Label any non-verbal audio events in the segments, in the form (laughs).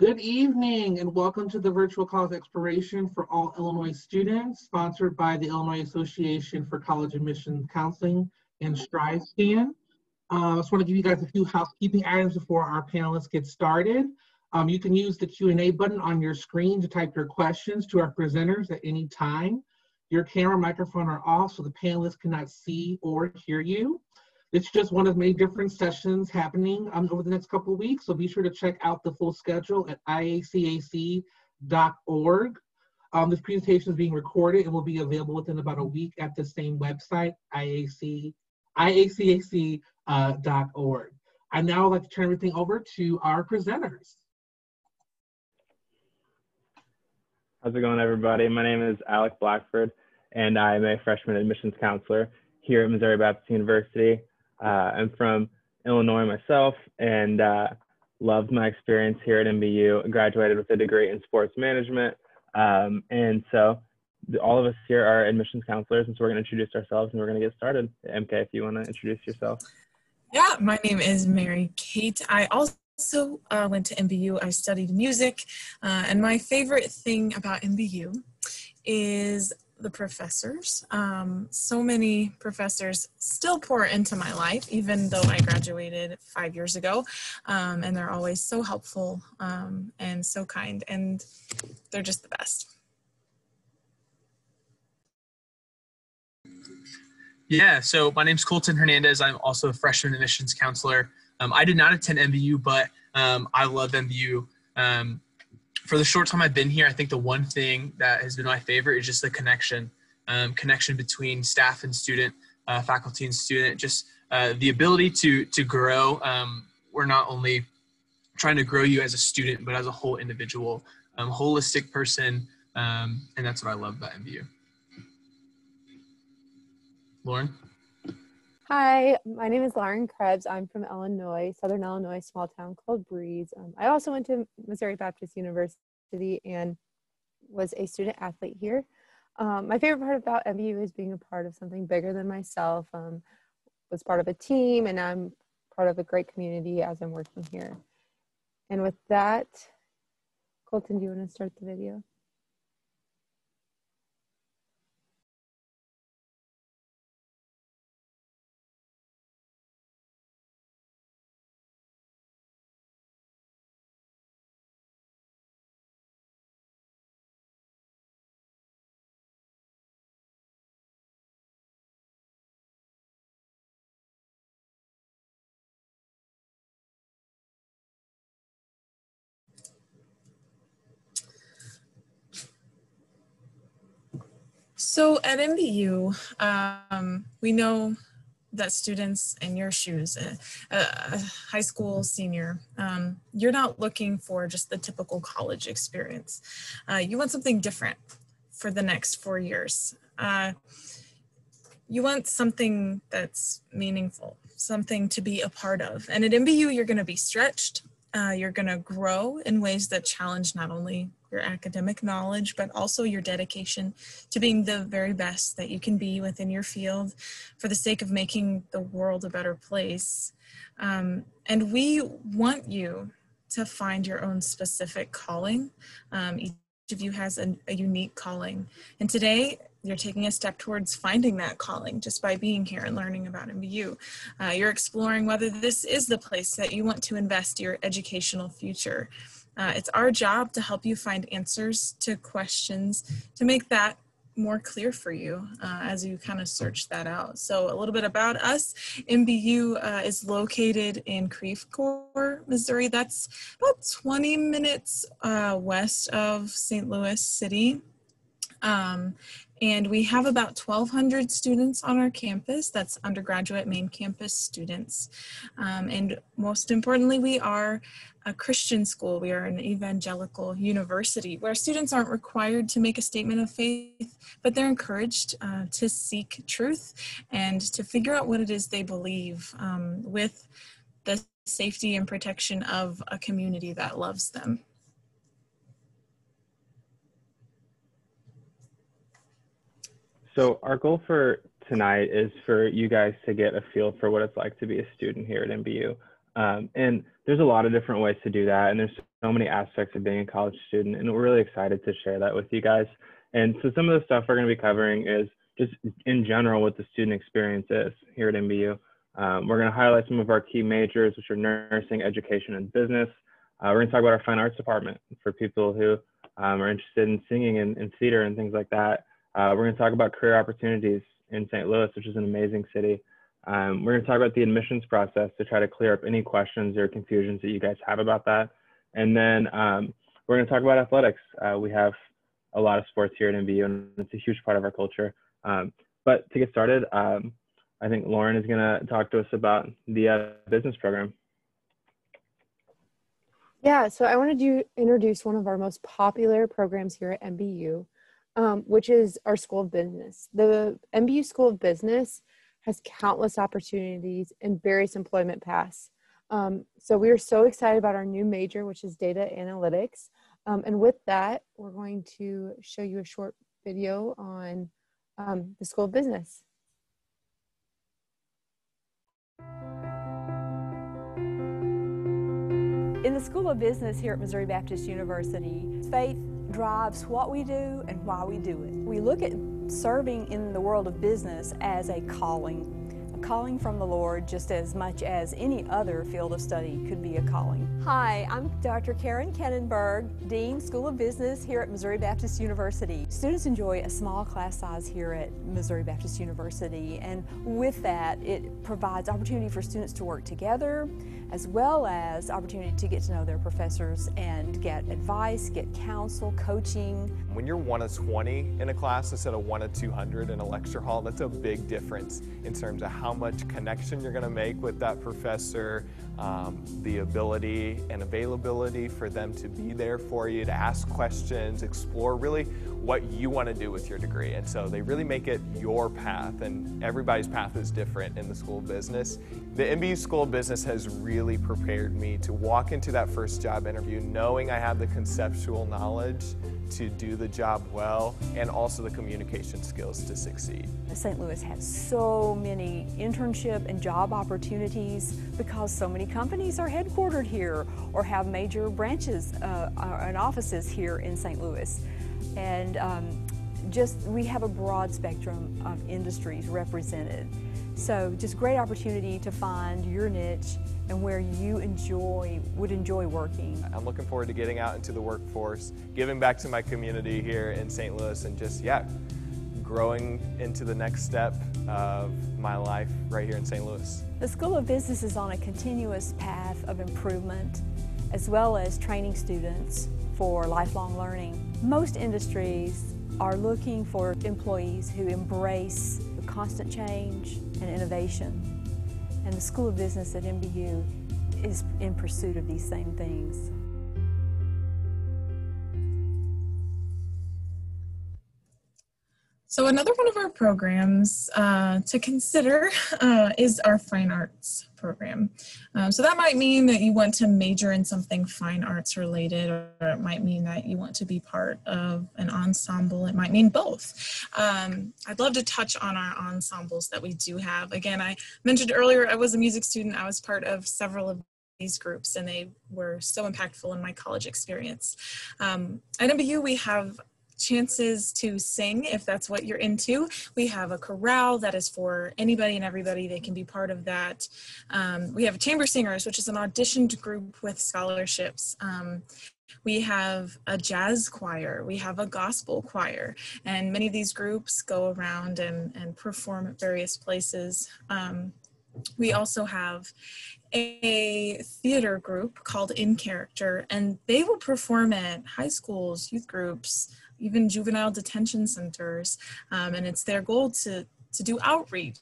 Good evening and welcome to the Virtual College Exploration for all Illinois students, sponsored by the Illinois Association for College Admission Counseling and StriveScan. Uh, I just want to give you guys a few housekeeping items before our panelists get started. Um, you can use the Q&A button on your screen to type your questions to our presenters at any time. Your camera microphone are off so the panelists cannot see or hear you. It's just one of many different sessions happening um, over the next couple of weeks, so be sure to check out the full schedule at iacac.org. Um, this presentation is being recorded and will be available within about a week at the same website, IAC, iacac.org. Uh, I now would like to turn everything over to our presenters. How's it going, everybody? My name is Alec Blackford, and I'm a freshman admissions counselor here at Missouri Baptist University. Uh, I'm from Illinois myself, and uh, loved my experience here at MBU. I graduated with a degree in sports management, um, and so all of us here are admissions counselors, and so we're going to introduce ourselves, and we're going to get started. MK, if you want to introduce yourself. Yeah, my name is Mary Kate. I also uh, went to MBU. I studied music, uh, and my favorite thing about MBU is the professors. Um, so many professors still pour into my life, even though I graduated five years ago, um, and they're always so helpful um, and so kind, and they're just the best. Yeah, so my name's Colton Hernandez. I'm also a freshman admissions counselor um, I did not attend MBU, but um, I love MBU. Um, for the short time I've been here, I think the one thing that has been my favorite is just the connection, um, connection between staff and student, uh, faculty and student, just uh, the ability to to grow. Um, we're not only trying to grow you as a student, but as a whole individual, um, holistic person, and that's what I love about MBU. Lauren. Hi, my name is Lauren Krebs. I'm from Illinois, Southern Illinois, small town called Breese. Um, I also went to Missouri Baptist University and was a student athlete here. Um, my favorite part about MBU is being a part of something bigger than myself. Um, was part of a team, and I'm part of a great community as I'm working here. And with that, Colton, do you want to start the video? So at MBU, um, we know that students in your shoes, a, a high school senior, um, you're not looking for just the typical college experience. Uh, you want something different for the next four years. Uh, you want something that's meaningful, something to be a part of. And at MBU, you're going to be stretched. Uh, you're going to grow in ways that challenge not only your academic knowledge, but also your dedication to being the very best that you can be within your field for the sake of making the world a better place. Um, and we want you to find your own specific calling. Um, each of you has a, a unique calling. And today, you're taking a step towards finding that calling just by being here and learning about MBU. Uh, you're exploring whether this is the place that you want to invest your educational future. Uh, it's our job to help you find answers to questions to make that more clear for you uh, as you kind of search that out. So a little bit about us. MBU uh, is located in Creve Coeur, Missouri. That's about 20 minutes uh, west of St. Louis City. Um, and we have about 1,200 students on our campus. That's undergraduate main campus students. Um, and most importantly, we are a Christian school. We are an evangelical university where students aren't required to make a statement of faith, but they're encouraged uh, to seek truth and to figure out what it is they believe um, with the safety and protection of a community that loves them. So our goal for tonight is for you guys to get a feel for what it's like to be a student here at MBU. Um, and there's a lot of different ways to do that. And there's so many aspects of being a college student. And we're really excited to share that with you guys. And so some of the stuff we're going to be covering is just in general what the student experience is here at MBU. Um, we're going to highlight some of our key majors, which are nursing, education, and business. Uh, we're going to talk about our fine arts department for people who um, are interested in singing and, and, theater and things like that. Uh, we're going to talk about career opportunities in St. Louis, which is an amazing city. Um, we're going to talk about the admissions process to try to clear up any questions or confusions that you guys have about that. And then um, we're going to talk about athletics. Uh, we have a lot of sports here at MBU, and it's a huge part of our culture. Um, but to get started, um, I think Lauren is going to talk to us about the uh, business program. Yeah, so I wanted to introduce one of our most popular programs here at MBU, um, which is our School of Business. The MBU School of Business has countless opportunities and various employment paths. Um, so we are so excited about our new major, which is data analytics. Um, and with that, we're going to show you a short video on um, the School of Business. In the School of Business here at Missouri Baptist University, faith drives what we do and why we do it. We look at serving in the world of business as a calling a calling from the Lord just as much as any other field of study could be a calling. Hi, I'm Dr. Karen Kennenberg, Dean, School of Business here at Missouri Baptist University. Students enjoy a small class size here at Missouri Baptist University, and with that, it provides opportunity for students to work together as well as opportunity to get to know their professors and get advice, get counsel, coaching. When you're one of 20 in a class instead of one of 200 in a lecture hall, that's a big difference in terms of how much connection you're going to make with that professor, um, the ability and availability for them to be there for you, to ask questions, explore really what you want to do with your degree. And so they really make it your path, and everybody's path is different in the School of Business. The MBU School of Business has really prepared me to walk into that first job interview knowing I have the conceptual knowledge to do the job well and also the communication skills to succeed. St. Louis has so many internship and job opportunities because so many companies are headquartered here or have major branches uh, and offices here in St. Louis. And um, just we have a broad spectrum of industries represented. So just great opportunity to find your niche and where you enjoy would enjoy working. I'm looking forward to getting out into the workforce, giving back to my community here in St. Louis and just yeah, growing into the next step of my life right here in St. Louis. The School of Business is on a continuous path of improvement as well as training students for lifelong learning. Most industries are looking for employees who embrace constant change and innovation. And the School of Business at MBU is in pursuit of these same things. So another one of our programs uh, to consider (laughs) uh, is our fine arts program. Um, so that might mean that you want to major in something fine arts related, or it might mean that you want to be part of an ensemble. It might mean both. Um, I'd love to touch on our ensembles that we do have. Again, I mentioned earlier I was a music student. I was part of several of these groups and they were so impactful in my college experience. Um, at MBU, we have chances to sing if that's what you're into. We have a chorale that is for anybody and everybody. They can be part of that. Um, we have chamber singers, which is an auditioned group with scholarships. Um, we have a jazz choir, we have a gospel choir, and many of these groups go around and, and perform at various places. Um, we also have a theater group called In Character, and they will perform at high schools, youth groups, even juvenile detention centers. Um, and it's their goal to, to do outreach,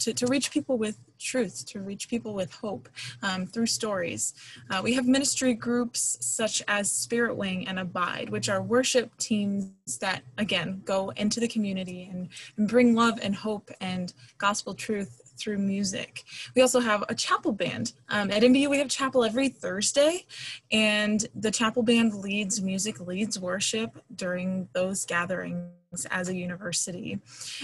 to, to reach people with truth, to reach people with hope um, through stories. Uh, we have ministry groups such as Spirit Wing and Abide, which are worship teams that, again, go into the community and, and bring love and hope and gospel truth through music. We also have a chapel band. Um, at MBU, we have chapel every Thursday, and the chapel band leads music, leads worship during those gatherings as a university.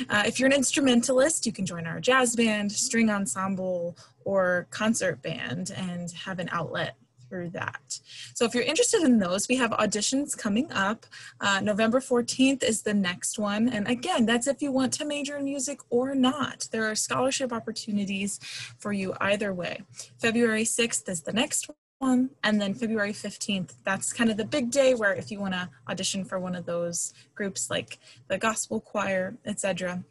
Uh, if you're an instrumentalist, you can join our jazz band, string ensemble, or concert band and have an outlet through that. So if you're interested in those, we have auditions coming up. Uh, November 14th is the next one. And again, that's if you want to major in music or not. There are scholarship opportunities for you either way. February 6th is the next one. And then February 15th, that's kind of the big day where if you want to audition for one of those groups like the gospel choir, etc.,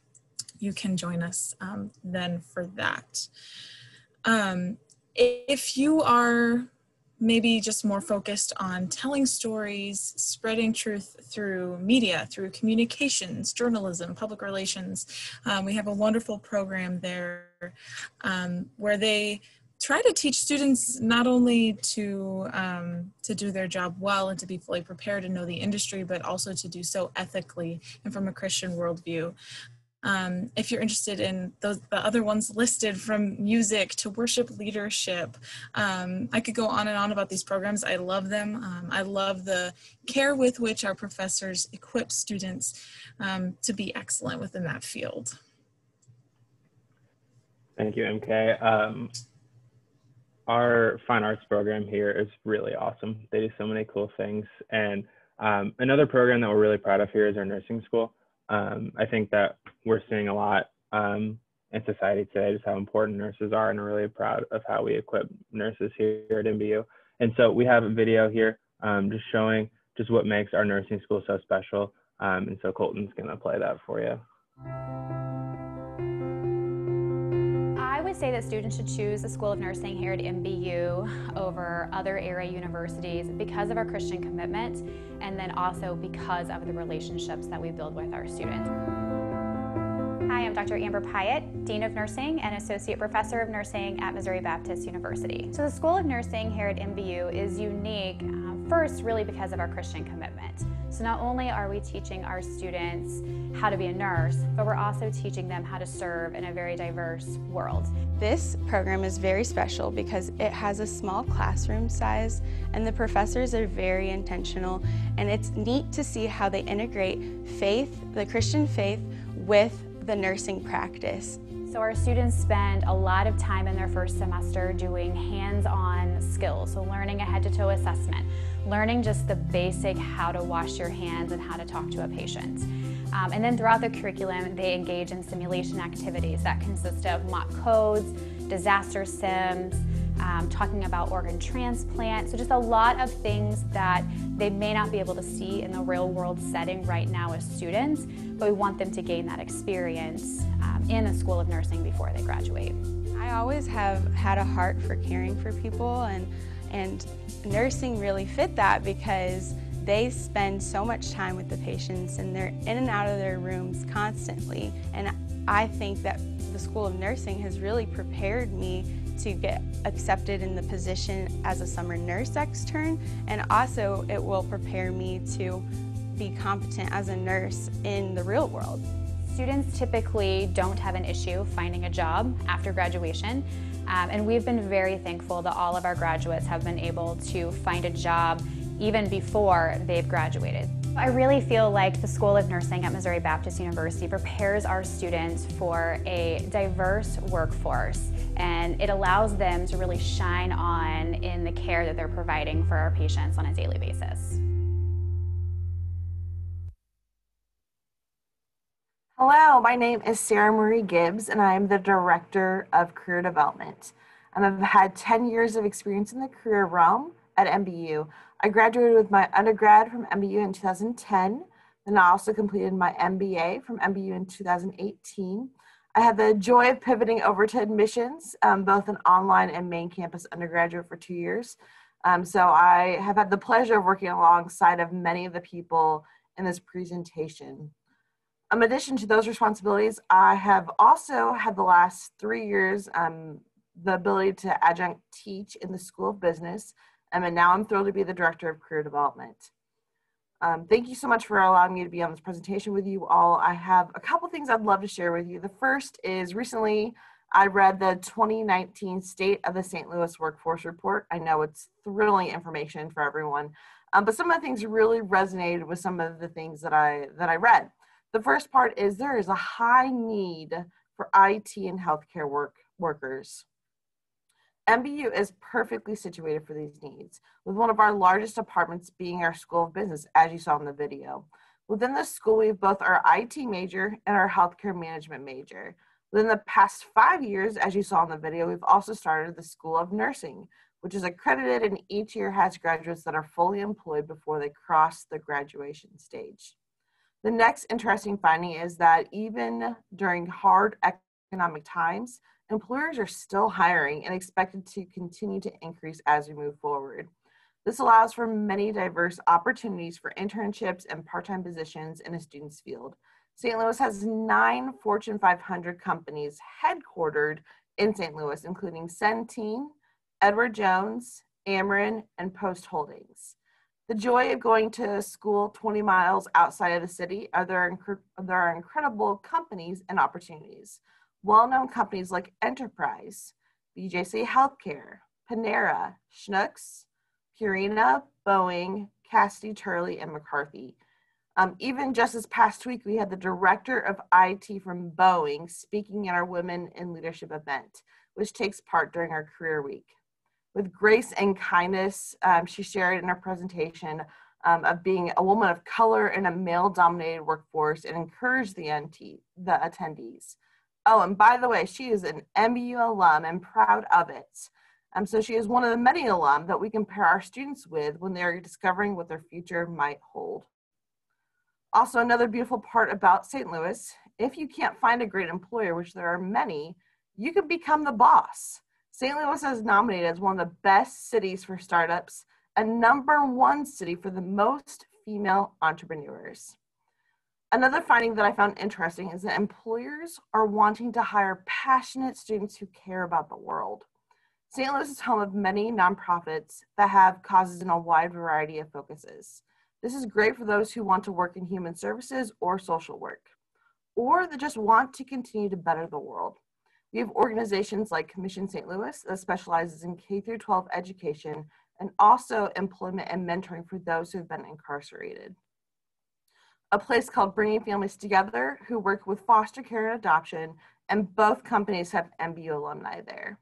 you can join us um, then for that. Um, if you are maybe just more focused on telling stories, spreading truth through media, through communications, journalism, public relations. Um, we have a wonderful program there um, where they try to teach students not only to um, to do their job well and to be fully prepared and know the industry, but also to do so ethically and from a Christian worldview. Um, if you're interested in those, the other ones listed from music to worship leadership, um, I could go on and on about these programs. I love them. Um, I love the care with which our professors equip students um, to be excellent within that field. Thank you, MK. Um, our fine arts program here is really awesome. They do so many cool things. And um, another program that we're really proud of here is our nursing school. Um, I think that we're seeing a lot um, in society today, just how important nurses are, and really proud of how we equip nurses here at MBU. And so we have a video here um, just showing just what makes our nursing school so special. Um, and so Colton's gonna play that for you. Say that students should choose the School of Nursing here at MBU over other area universities because of our Christian commitment and then also because of the relationships that we build with our students. Hi, I'm Dr. Amber Pyatt, Dean of Nursing and Associate Professor of Nursing at Missouri Baptist University. So the School of Nursing here at MBU is unique, uh, first really because of our Christian commitment. So not only are we teaching our students how to be a nurse, but we're also teaching them how to serve in a very diverse world. This program is very special because it has a small classroom size and the professors are very intentional and it's neat to see how they integrate faith, the Christian faith, with the nursing practice. So our students spend a lot of time in their first semester doing hands-on skills, so learning a head-to-toe assessment, learning just the basic how to wash your hands and how to talk to a patient. Um, and then throughout the curriculum, they engage in simulation activities that consist of mock codes, disaster sims, um, talking about organ transplant. So just a lot of things that they may not be able to see in the real world setting right now as students, but we want them to gain that experience um, in the School of Nursing before they graduate. I always have had a heart for caring for people and, and nursing really fit that because they spend so much time with the patients and they're in and out of their rooms constantly. And I think that the School of Nursing has really prepared me to get accepted in the position as a summer nurse extern and also it will prepare me to be competent as a nurse in the real world. Students typically don't have an issue finding a job after graduation um, and we've been very thankful that all of our graduates have been able to find a job even before they've graduated. I really feel like the School of Nursing at Missouri Baptist University prepares our students for a diverse workforce and it allows them to really shine on in the care that they're providing for our patients on a daily basis. Hello, my name is Sarah Marie Gibbs and I am the Director of Career Development. I've had 10 years of experience in the career realm at MBU. I graduated with my undergrad from MBU in 2010. Then I also completed my MBA from MBU in 2018. I had the joy of pivoting over to admissions, um, both an online and main campus undergraduate for two years. Um, so I have had the pleasure of working alongside of many of the people in this presentation. In addition to those responsibilities, I have also had the last three years um, the ability to adjunct teach in the School of Business, um, and now I'm thrilled to be the Director of Career Development. Um, thank you so much for allowing me to be on this presentation with you all. I have a couple things I'd love to share with you. The first is recently I read the 2019 State of the St. Louis Workforce Report. I know it's thrilling information for everyone, um, but some of the things really resonated with some of the things that I that I read. The first part is there is a high need for IT and healthcare work workers. MBU is perfectly situated for these needs, with one of our largest departments being our School of Business, as you saw in the video. Within the school, we have both our IT major and our healthcare management major. Within the past five years, as you saw in the video, we've also started the School of Nursing, which is accredited and each year has graduates that are fully employed before they cross the graduation stage. The next interesting finding is that even during hard economic times, employers are still hiring and expected to continue to increase as we move forward. This allows for many diverse opportunities for internships and part-time positions in a student's field. St. Louis has nine Fortune 500 companies headquartered in St. Louis, including Centene, Edward Jones, Ameren, and Post Holdings. The joy of going to school 20 miles outside of the city are there, inc- there are incredible companies and opportunities. Well-known companies like Enterprise, BJC Healthcare, Panera, Schnucks, Purina, Boeing, Cassidy Turley, and McCarthy. Um, even just this past week, we had the director of IT from Boeing speaking at our Women in Leadership event, which takes part during our career week. With grace and kindness, um, she shared in her presentation um, of being a woman of color in a male dominated workforce and encouraged the, the attendees. Oh, and by the way, she is an MBU alum and proud of it. Um, so she is one of the many alum that we compare our students with when they're discovering what their future might hold. Also, another beautiful part about St. Louis, if you can't find a great employer, which there are many, you can become the boss. St. Louis is nominated as one of the best cities for startups, a number one city for the most female entrepreneurs. Another finding that I found interesting is that employers are wanting to hire passionate students who care about the world. St. Louis is home of many nonprofits that have causes in a wide variety of focuses. This is great for those who want to work in human services or social work, or that just want to continue to better the world. We have organizations like Commission St. Louis that specializes in K through 12 education and also employment and mentoring for those who have been incarcerated. A place called Bringing Families Together, who work with foster care and adoption, and both companies have MBU alumni there.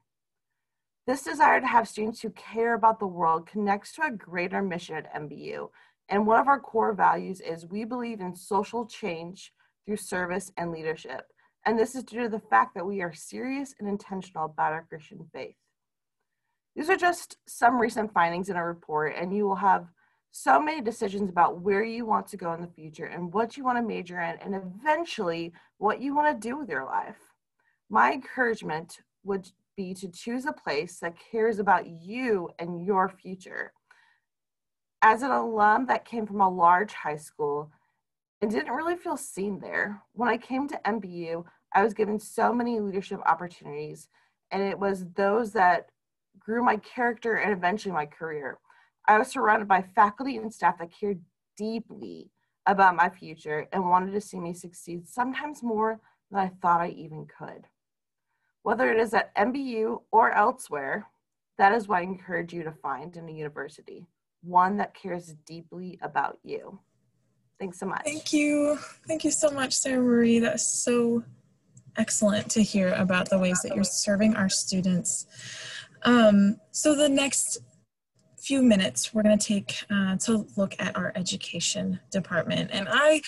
This desire to have students who care about the world connects to a greater mission at MBU. And one of our core values is we believe in social change through service and leadership. And this is due to the fact that we are serious and intentional about our Christian faith. These are just some recent findings in our report, and you will have so many decisions about where you want to go in the future and what you want to major in, and eventually what you want to do with your life. My encouragement would be to choose a place that cares about you and your future. As an alum that came from a large high school and didn't really feel seen there, when I came to MBU, I was given so many leadership opportunities, and it was those that grew my character and eventually my career. I was surrounded by faculty and staff that cared deeply about my future and wanted to see me succeed, sometimes more than I thought I even could. Whether it is at MBU or elsewhere, that is what I encourage you to find in a university one that cares deeply about you. Thanks so much. Thank you. Thank you so much, Sarah Marie. That's so excellent to hear about the ways that you're serving our students. Um, so the next few minutes, we're going to take uh, to look at our education department. And I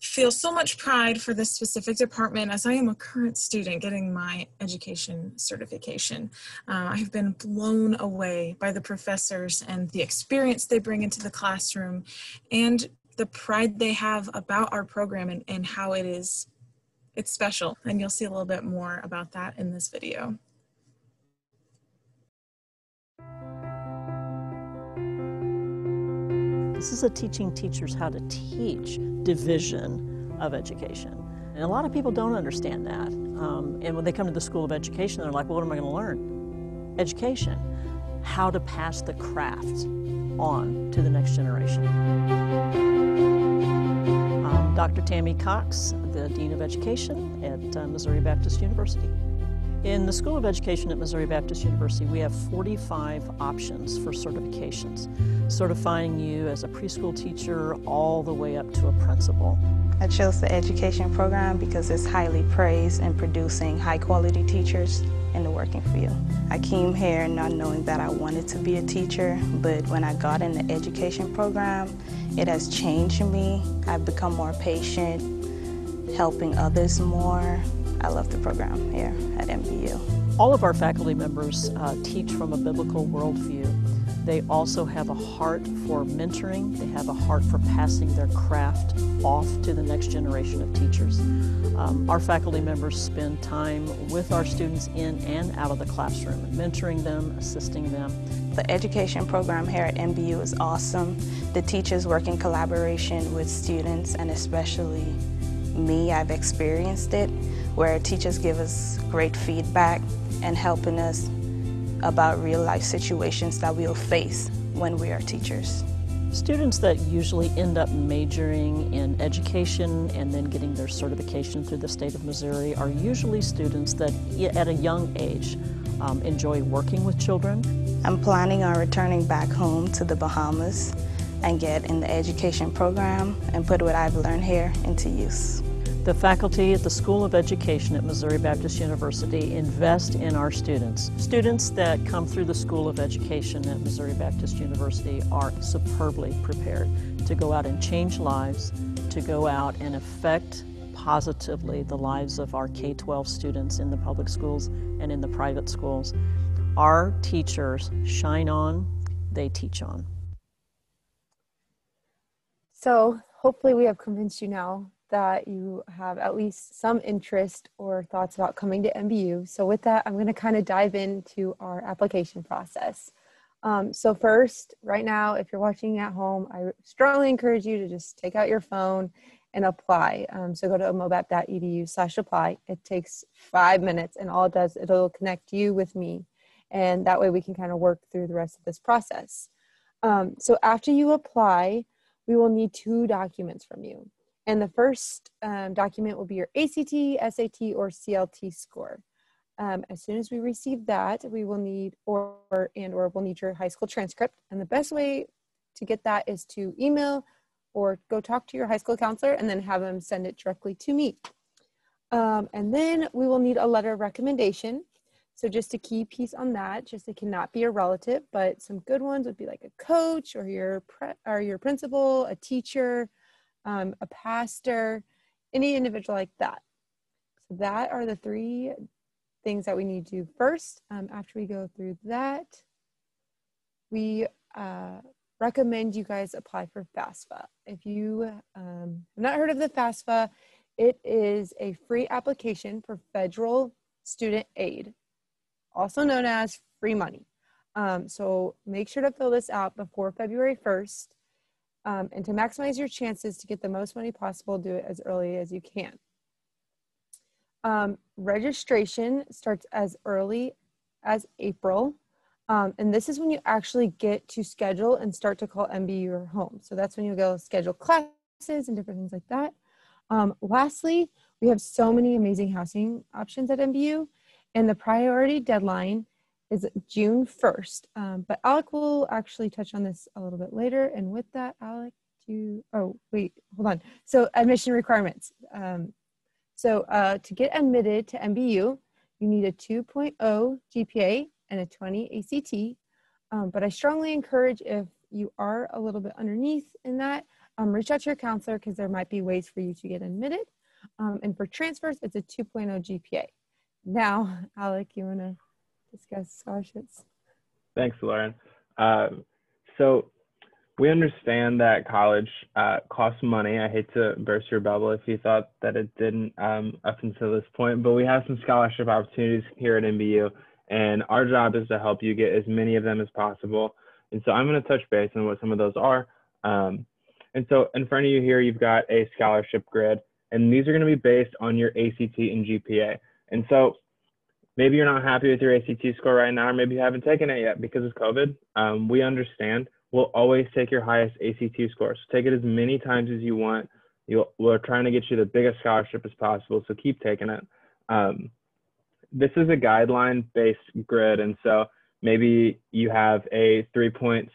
feel so much pride for this specific department as I am a current student getting my education certification. Uh, I have been blown away by the professors and the experience they bring into the classroom and the pride they have about our program and, and how it is it's special and you'll see a little bit more about that in this video. This is a teaching teachers how to teach division of education. And a lot of people don't understand that. Um, and when they come to the School of Education, they're like, well, what am I going to learn? Education. How to pass the craft on to the next generation. Dr. Tammy Cox, the Dean of Education at uh, Missouri Baptist University. In the School of Education at Missouri Baptist University, we have 45 options for certifications, certifying you as a preschool teacher all the way up to a principal. I chose the education program because it's highly praised in producing high quality teachers in the working field. I came here not knowing that I wanted to be a teacher, but when I got in the education program, it has changed me. I've become more patient, helping others more, I love the program here at MBU. All of our faculty members uh, teach from a biblical worldview. They also have a heart for mentoring. They have a heart for passing their craft off to the next generation of teachers. Um, our faculty members spend time with our students in and out of the classroom, mentoring them, assisting them. The education program here at MBU is awesome. The teachers work in collaboration with students and especially me, I've experienced it where teachers give us great feedback and helping us about real life situations that we'll face when we are teachers. Students that usually end up majoring in education and then getting their certification through the state of Missouri are usually students that at a young age um, enjoy working with children. I'm planning on returning back home to the Bahamas and get in the education program and put what I've learned here into use. The faculty at the School of Education at Missouri Baptist University invest in our students. Students that come through the School of Education at Missouri Baptist University are superbly prepared to go out and change lives, to go out and affect positively the lives of our K-12 students in the public schools and in the private schools. Our teachers shine on, they teach on. So hopefully we have convinced you now that you have at least some interest or thoughts about coming to MBU. So with that, I'm going to kind of dive into our application process. Um, so first, right now, if you're watching at home, I strongly encourage you to just take out your phone and apply. Um, so go to mobap.edu slash apply. It takes five minutes and all it does, it'll connect you with me. And that way we can kind of work through the rest of this process. Um, so after you apply, we will need two documents from you. And the first um, document will be your ACT, SAT, or CLT score. Um, as soon as we receive that, we will need or and or we'll need your high school transcript. And the best way to get that is to email or go talk to your high school counselor and then have them send it directly to me. Um, and then we will need a letter of recommendation. So just a key piece on that, just it cannot be a relative, but some good ones would be like a coach or your pre- or your principal, a teacher, um, a pastor, any individual like that. So that are the three things that we need to do first. Um, after we go through that, we uh, recommend you guys apply for FAFSA. If you um, have not heard of the FAFSA, it is a free application for federal student aid, also known as free money. Um, so make sure to fill this out before February 1st. Um, and to maximize your chances to get the most money possible, do it as early as you can. Um, registration starts as early as April. Um, and this is when you actually get to schedule and start to call MBU your home. So that's when you go schedule classes and different things like that. Um, lastly, we have so many amazing housing options at MBU, and the priority deadline is June 1st. Um, but Alec will actually touch on this a little bit later. And with that, Alec, do oh, wait, hold on. So, admission requirements. Um, so, uh, to get admitted to MBU, you need a 2.0 GPA and a 20 ACT. Um, but I strongly encourage if you are a little bit underneath in that, um, reach out to your counselor because there might be ways for you to get admitted. Um, and for transfers, it's a 2.0 GPA. Now, (laughs) Alec, you want to discuss scholarships. Thanks, Lauren. Uh, so we understand that college uh, costs money. I hate to burst your bubble if you thought that it didn't um, up until this point, but we have some scholarship opportunities here at MBU, and our job is to help you get as many of them as possible. And so I'm going to touch base on what some of those are. Um, and so in front of you here, you've got a scholarship grid, and these are going to be based on your ACT and GPA. And so maybe you're not happy with your ACT score right now, or maybe you haven't taken it yet because of COVID. Um, we understand. We'll always take your highest ACT score. So take it as many times as you want. You'll, we're trying to get you the biggest scholarship as possible, so keep taking it. Um, this is a guideline based grid. And so maybe you have a 3.7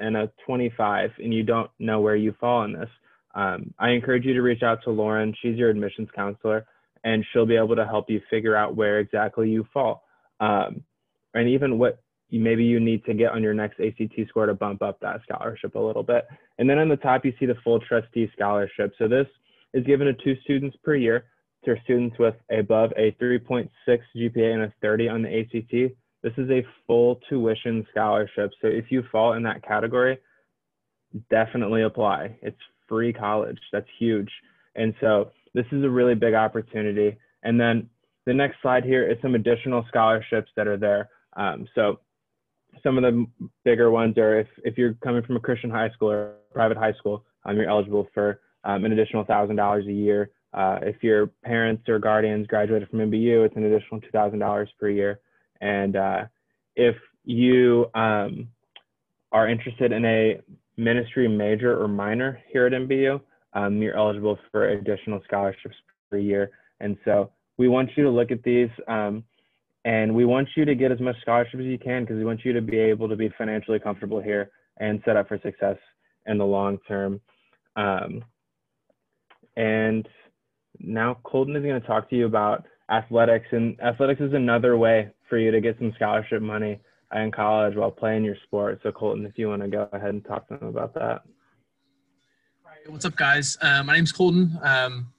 and a 25 and you don't know where you fall in this. Um, I encourage you to reach out to Lauren. She's your admissions counselor and she'll be able to help you figure out where exactly you fall. Um, and even what maybe you need to get on your next ACT score to bump up that scholarship a little bit. And then on the top, you see the full trustee scholarship. So this is given to two students per year to students with above a 3.6 GPA and a 30 on the ACT. This is a full tuition scholarship. So if you fall in that category, definitely apply. It's free college. That's huge. And so this is a really big opportunity. And then the next slide here is some additional scholarships that are there. Um, so some of the bigger ones are if, if you're coming from a Christian high school or private high school, um, you're eligible for um, an additional $1,000 a year. Uh, if your parents or guardians graduated from MBU, it's an additional $2,000 per year. And uh, if you um, are interested in a ministry major or minor here at MBU, um, you're eligible for additional scholarships per year. And so we want you to look at these um, and we want you to get as much scholarship as you can because we want you to be able to be financially comfortable here and set up for success in the long term. Um, and now Colton is going to talk to you about athletics, and athletics is another way for you to get some scholarship money in college while playing your sport. So Colton, if you want to go ahead and talk to them about that. What's up, guys? Uh, my name's Colton. Um,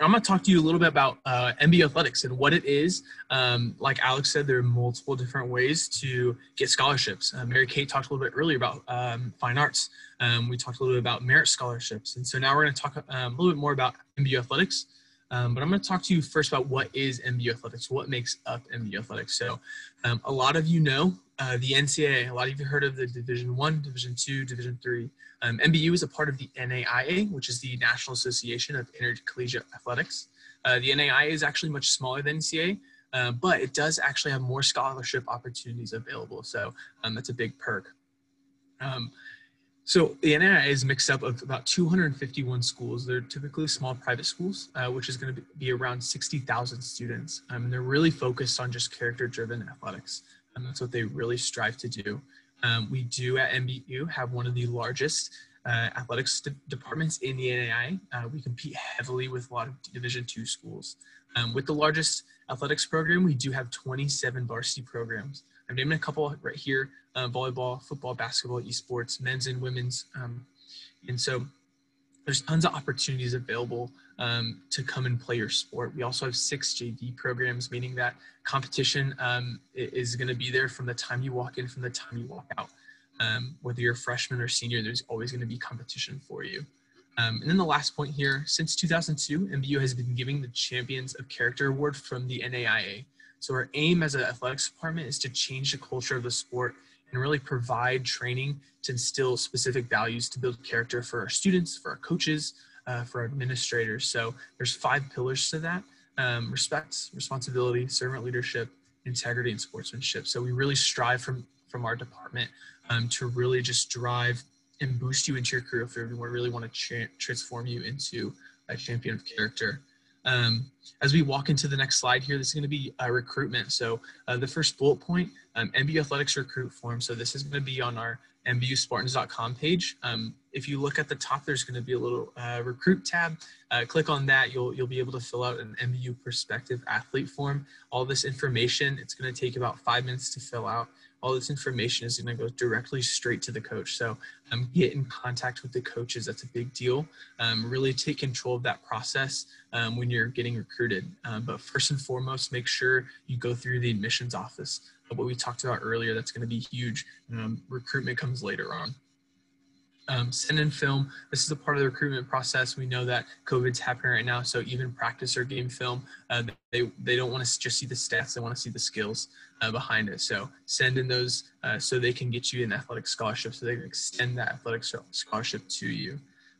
I'm going to talk to you a little bit about uh, MBU athletics and what it is. Um, like Alex said, there are multiple different ways to get scholarships. Uh, Mary Kate talked a little bit earlier about um, fine arts. Um, we talked a little bit about merit scholarships. And so now we're going to talk um, a little bit more about MBU athletics. Um, but I'm going to talk to you first about what is MBU athletics, what makes up MBU athletics. So, um, a lot of you know uh, the NCAA. A lot of you have heard of the Division One, Division Two, Division Three. Um, MBU is a part of the NAIA, which is the National Association of Intercollegiate Athletics. Uh, the NAIA is actually much smaller than NCAA, uh, but it does actually have more scholarship opportunities available. So um, that's a big perk. Um, so the NAIA is mixed up of about 251 schools. They're typically small private schools, uh, which is going to be around 60,000 students. Um, and they're really focused on just character-driven athletics. And that's what they really strive to do. Um, we do at MBU have one of the largest uh, athletics de departments in the NAI. Uh, we compete heavily with a lot of Division two schools. Um, with the largest athletics program, we do have 27 varsity programs. I'm naming a couple right here, uh, volleyball, football, basketball, esports, men's and women's. Um, and so there's tons of opportunities available um, to come and play your sport. We also have six JV programs, meaning that competition um, is going to be there from the time you walk in, from the time you walk out. Um, whether you're a freshman or senior, there's always going to be competition for you. Um, and then the last point here, since 2002, MBU has been giving the Champions of Character Award from the NAIA. So our aim as an athletics department is to change the culture of the sport and really provide training to instill specific values to build character for our students, for our coaches, uh, for administrators. So there's five pillars to that. Um, respect, responsibility, servant leadership, integrity, and sportsmanship. So we really strive from, from our department um, to really just drive and boost you into your career field. We really want to tra- transform you into a champion of character. Um, as we walk into the next slide here, this is going to be uh, recruitment. So uh, the first bullet point, um, MBU Athletics recruit form. So this is going to be on our mbuspartans.com page. Um, if you look at the top, there's going to be a little uh, recruit tab. Uh, click on that. You'll you'll be able to fill out an MBU Perspective athlete form. All this information, it's going to take about five minutes to fill out all this information is going to go directly straight to the coach. So um, get in contact with the coaches. That's a big deal. Um, really take control of that process um, when you're getting recruited. Um, but first and foremost, make sure you go through the admissions office. What we talked about earlier, that's going to be huge. Um, recruitment comes later on. Um, send in film. This is a part of the recruitment process. We know that COVID's happening right now, so even practice or game film, uh, they they don't want to just see the stats; they want to see the skills uh, behind it. So send in those uh, so they can get you an athletic scholarship, so they can extend that athletic scholarship to you.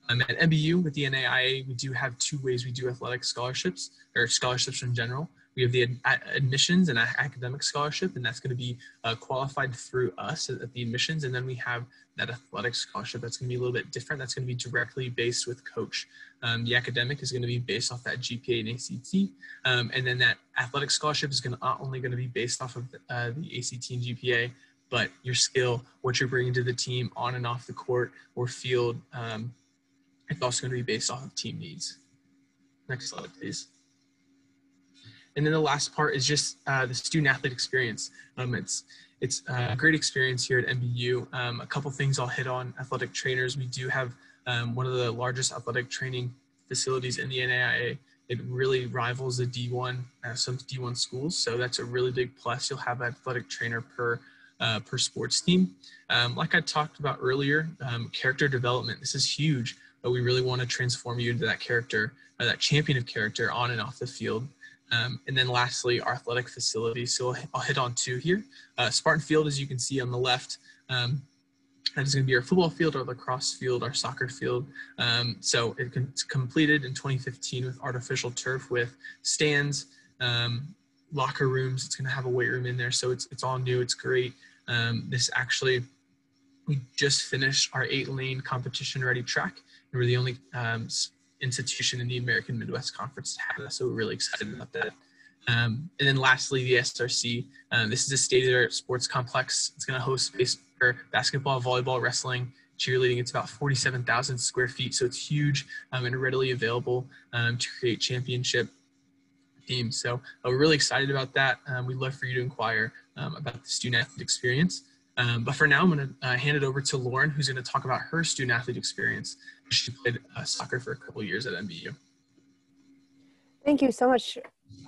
Um, at MBU with the NAIA, we do have two ways we do athletic scholarships or scholarships in general. We have the ad- admissions and academic scholarship, and that's going to be uh, qualified through us at, the admissions. And then we have that athletic scholarship that's going to be a little bit different. That's going to be directly based with coach. Um, the academic is going to be based off that GPA and ACT, um, and then that athletic scholarship is going to not only going to be based off of uh, the ACT and GPA, but your skill, what you're bringing to the team on and off the court or field. Um, it's also going to be based off of team needs. Next slide, please. And then the last part is just uh, the student athlete experience. Um, it's it's a great experience here at MBU. Um, a couple things I'll hit on athletic trainers. We do have um, one of the largest athletic training facilities in the NAIA. It really rivals the D1, uh, some D1 schools. So that's a really big plus. You'll have an athletic trainer per uh, per sports team. Um, like I talked about earlier, um, character development. This is huge, but we really want to transform you into that character, uh, that champion of character on and off the field. Um, and then lastly, our athletic facilities. So I'll, hit on two here. Uh, Spartan Field, as you can see on the left, um, that is going to be our football field, our lacrosse field, our soccer field. Um, so it's completed in 2015 with artificial turf with stands, um, locker rooms. It's going to have a weight room in there. So it's, it's all new. It's great. Um, this actually, we just finished our eight lane competition ready track. And we're the only um, institution in the American Midwest Conference to have that. So we're really excited about that. Um, and then lastly, the SRC. Um, this is a state-of-the-art sports complex. It's going to host space for basketball, volleyball, wrestling, cheerleading. It's about 47,000 square feet, so it's huge um, and readily available um, to create championship teams. So uh, we're really excited about that. Um, we'd love for you to inquire um, about the student athlete experience. But for now, I'm going to uh, hand it over to Lauren, who's going to talk about her student athlete experience. She played uh, soccer for a couple years at MBU. Thank you so much,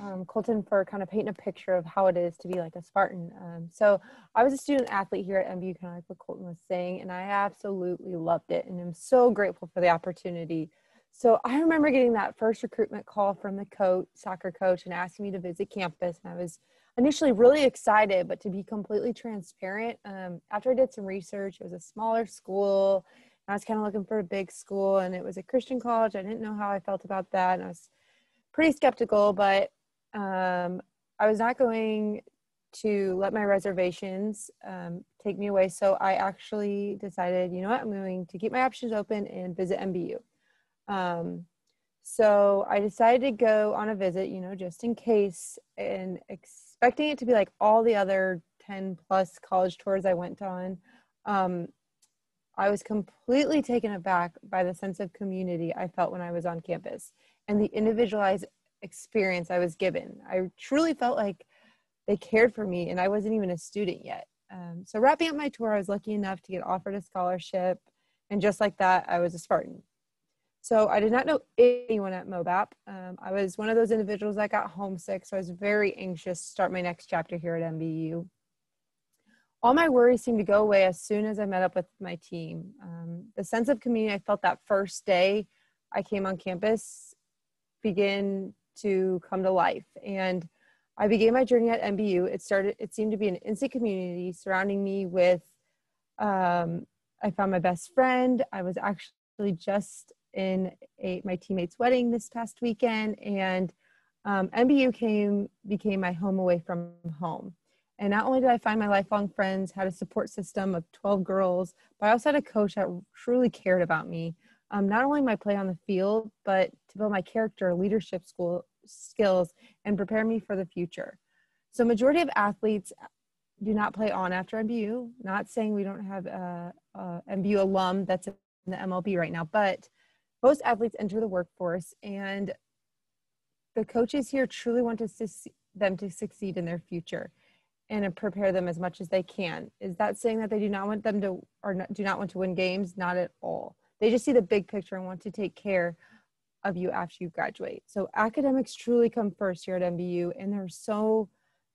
um, Colton, for kind of painting a picture of how it is to be like a Spartan. Um, so I was a student athlete here at MBU, kind of like what Colton was saying, and I absolutely loved it. And I'm so grateful for the opportunity. So I remember getting that first recruitment call from the coach, soccer coach, and asking me to visit campus. And I was initially really excited, but to be completely transparent, um, after I did some research, it was a smaller school. I was kind of looking for a big school, and it was a Christian college. I didn't know how I felt about that, and I was pretty skeptical, but um, I was not going to let my reservations um, take me away. So I actually decided, you know what, I'm going to keep my options open and visit MBU. Um, so I decided to go on a visit, you know, just in case, and expecting it to be like all the other 10 plus college tours I went on. Um, I was completely taken aback by the sense of community I felt when I was on campus and the individualized experience I was given. I truly felt like they cared for me and I wasn't even a student yet. Um, so, wrapping up my tour, I was lucky enough to get offered a scholarship. And just like that, I was a Spartan. So I did not know anyone at MOBAP. Um, I was one of those individuals that got homesick, so I was very anxious to start my next chapter here at MBU. All my worries seemed to go away as soon as I met up with my team. Um, the sense of community I felt that first day I came on campus began to come to life. And I began my journey at MBU. It started, it seemed to be an instant community surrounding me with, um, I found my best friend. I was actually just in a, my teammate's wedding this past weekend, and um, MBU came became my home away from home. And not only did I find my lifelong friends, had a support system of 12 girls, but I also had a coach that truly cared about me. Um, not only my play on the field, but to build my character, leadership school skills, and prepare me for the future. So, majority of athletes do not play on after MBU. Not saying we don't have a, a MBU alum that's in the MLB right now, but most athletes enter the workforce and the coaches here truly want to them to succeed in their future and prepare them as much as they can. Is that saying that they do not want them to or not, do not want to win games? Not at all. They just see the big picture and want to take care of you after you graduate. So academics truly come first here at MBU and there are so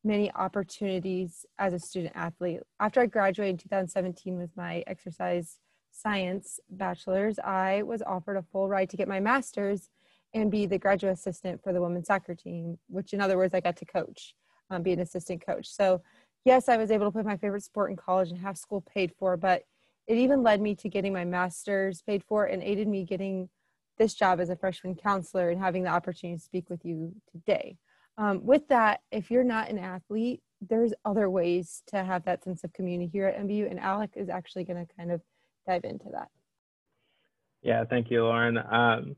many opportunities as a student athlete. After I graduated in 2017 with my exercise science bachelor's, I was offered a full ride to get my master's and be the graduate assistant for the women's soccer team, which in other words, I got to coach, um, be an assistant coach. So yes, I was able to play my favorite sport in college and have school paid for, but it even led me to getting my master's paid for and aided me getting this job as a freshman counselor and having the opportunity to speak with you today. Um, with that, if you're not an athlete, there's other ways to have that sense of community here at MBU, and Alec is actually going to kind of dive into that. Yeah, thank you, Lauren. Um,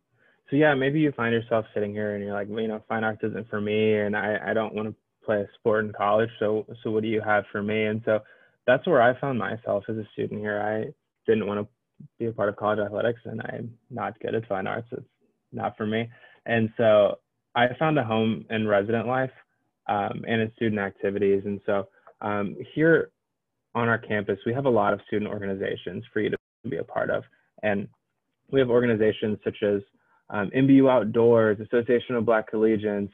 so yeah, maybe you find yourself sitting here and you're like, you know, fine arts isn't for me, and I, I don't want to play a sport in college. So so what do you have for me? And so that's where I found myself as a student here. I didn't want to be a part of college athletics, and I'm not good at fine arts. It's not for me. And so I found a home in resident life um, and in student activities. And so um, here on our campus, we have a lot of student organizations for you to be a part of. And we have organizations such as um, MBU Outdoors, Association of Black Collegians,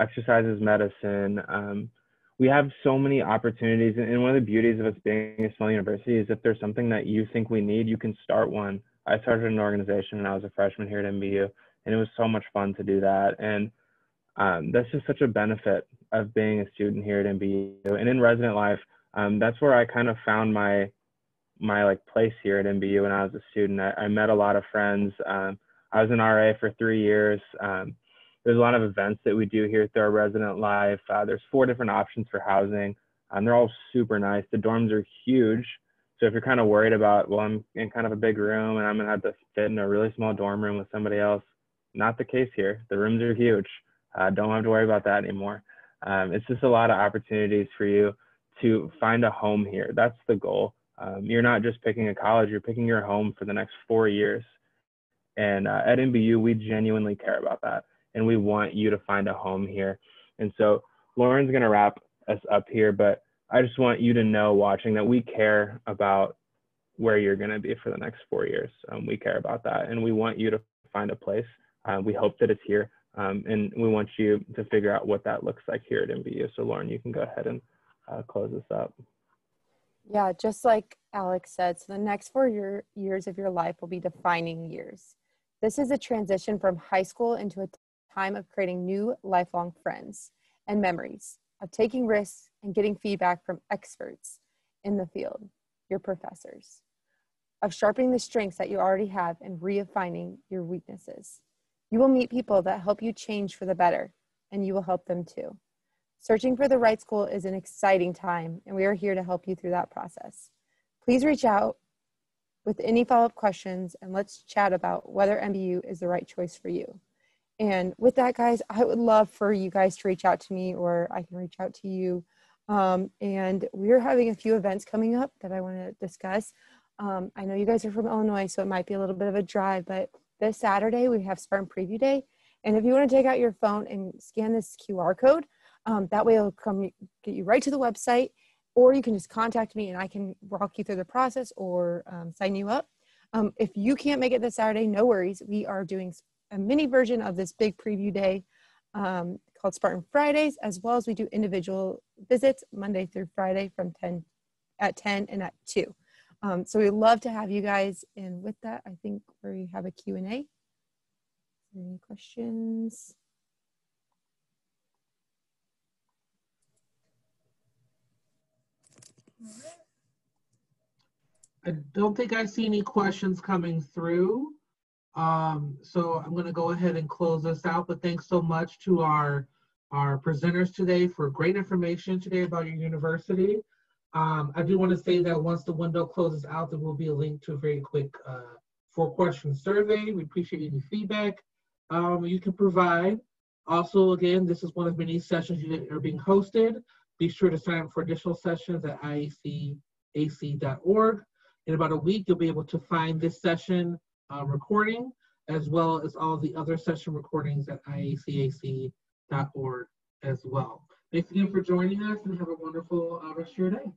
Exercise is Medicine. Um, we have so many opportunities. And one of the beauties of us being a small university is if there's something that you think we need, you can start one. I started an organization when I was a freshman here at MBU, and it was so much fun to do that. And um, that's just such a benefit of being a student here at MBU. And in resident life, um, that's where I kind of found my my like place here at MBU when I was a student. I, I met a lot of friends. Um, I was an RA for three years. Um, there's a lot of events that we do here through our resident life. Uh, there's four different options for housing. and they're all super nice. The dorms are huge. So if you're kind of worried about, well, I'm in kind of a big room and I'm gonna have to fit in a really small dorm room with somebody else, not the case here. The rooms are huge. Uh, don't have to worry about that anymore. Um, it's just a lot of opportunities for you to find a home here. That's the goal. Um, you're not just picking a college, you're picking your home for the next four years. And uh, at MBU, we genuinely care about that. And we want you to find a home here. And so Lauren's going to wrap us up here, but I just want you to know watching that we care about where you're going to be for the next four years. Um, we care about that. And we want you to find a place. Uh, we hope that it's here. Um, and we want you to figure out what that looks like here at MBU. So Lauren, you can go ahead and uh, close this up. Yeah, just like Alex said, so the next four year, years of your life will be defining years. This is a transition from high school into a time of creating new lifelong friends and memories, of taking risks and getting feedback from experts in the field, your professors, of sharpening the strengths that you already have and redefining your weaknesses. You will meet people that help you change for the better, and you will help them too. Searching for the right school is an exciting time, and we are here to help you through that process. Please reach out with any follow up questions and let's chat about whether MBU is the right choice for you. And with that, guys, I would love for you guys to reach out to me or I can reach out to you. Um, and we're having a few events coming up that I want to discuss. Um, I know you guys are from Illinois, so it might be a little bit of a drive, but this Saturday we have Spartan Preview Day. And if you want to take out your phone and scan this QR code, um, that way it'll come get you right to the website, or you can just contact me and I can walk you through the process or um, sign you up. Um, if you can't make it this Saturday, no worries. We are doing a mini version of this big preview day um, called Spartan Fridays, as well as we do individual visits Monday through Friday from 10 at 10 and at 2. Um, so we'd love to have you guys. And with that, I think we have a Q&A. Any questions? I don't think I see any questions coming through. Um, so I'm going to go ahead and close this out. But thanks so much to our our presenters today for great information today about your university. Um, I do want to say that once the window closes out, there will be a link to a very quick uh, four question survey. We appreciate any feedback um, you can provide. Also, again, this is one of many sessions that are being hosted. Be sure to sign up for additional sessions at iacac.org. In about a week, you'll be able to find this session uh, recording as well as all the other session recordings at iacac.org as well. Thanks again for joining us and have a wonderful uh, rest of your day.